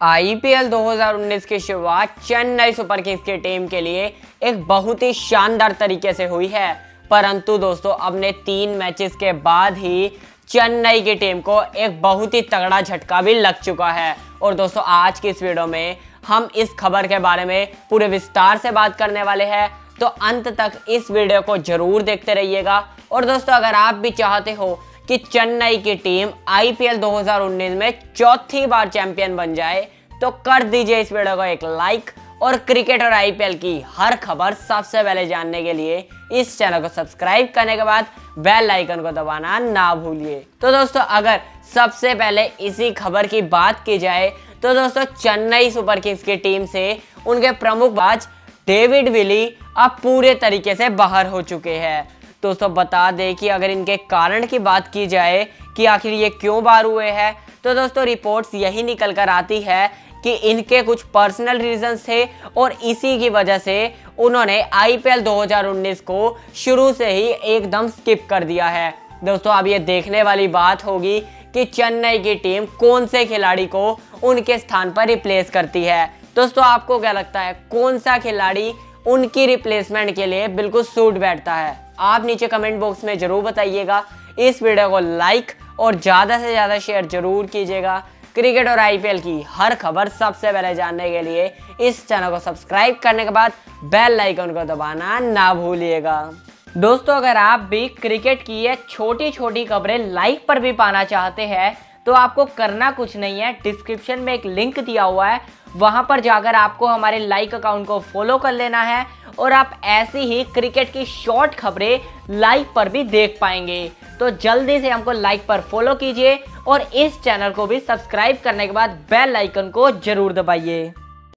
IPL 2019 की शुरुआत Chennai Super Kings की टीम के लिए एक बहुत ही शानदार तरीके से हुई है। परंतु दोस्तों अपने तीन मैचेस के बाद ही चेन्नई की टीम को एक बहुत ही तगड़ा झटका भी लग चुका है। और दोस्तों, आज की इस वीडियो में हम इस खबर के बारे में पूरे विस्तार से बात करने वाले हैं। तो अंत तक इस वीडियो को ज़रूर देखते रहिएगा। और दोस्तों, अगर आप भी चाहते हो कि चेन्नई की टीम आईपीएल 2019 में चौथी बार चैंपियन बन जाए तो कर दीजिए इस वीडियो को एक लाइक और क्रिकेट और आईपीएल की हर खबर सबसे पहले जानने के लिए इस चैनल को सब्सक्राइब करने के बाद बेल आइकन को दबाना ना भूलिए। तो दोस्तों, अगर सबसे पहले इसी खबर की बात की जाए तो दोस्तों, चेन्नई सुपर किंग्स की टीम से उनके प्रमुख बाज डेविड विली अब पूरे तरीके से बाहर हो चुके हैं। दोस्तों, बता दें कि अगर इनके कारण की बात की जाए कि आखिर ये क्यों बार हुए हैं तो दोस्तों, रिपोर्ट्स यही निकल कर आती है कि इनके कुछ पर्सनल रीजंस थे और इसी की वजह से उन्होंने आईपीएल 2019 को शुरू से ही एकदम स्किप कर दिया है। दोस्तों, अब ये देखने वाली बात होगी कि चेन्नई की टीम कौन से खिलाड़ी को उनके स्थान पर रिप्लेस करती है। दोस्तों, आपको क्या लगता है, कौन सा खिलाड़ी उनकी रिप्लेसमेंट के लिए बिल्कुल सूट बैठता है? आप नीचे कमेंट बॉक्स में ज़रूर बताइएगा। इस वीडियो को लाइक और ज़्यादा से ज़्यादा शेयर ज़रूर कीजिएगा। क्रिकेट और आईपीएल की हर खबर सबसे पहले जानने के लिए इस चैनल को सब्सक्राइब करने के बाद बेल आइकन को दबाना ना भूलिएगा। दोस्तों, अगर आप भी क्रिकेट की ये छोटी छोटी खबरें लाइक पर भी पाना चाहते हैं तो आपको करना कुछ नहीं है। डिस्क्रिप्शन में एक लिंक दिया हुआ है। वहाँ पर जाकर आपको हमारे लाइक अकाउंट को फॉलो कर लेना है। और आप ऐसी ही क्रिकेट की शॉर्ट खबरें लाइव पर भी देख पाएँगे। तो जल्दी से हमको लाइक पर फॉलो कीजिए और इस चैनल को भी सब्सक्राइब करने के बाद बेल आइकन को ज़रूर दबाइए।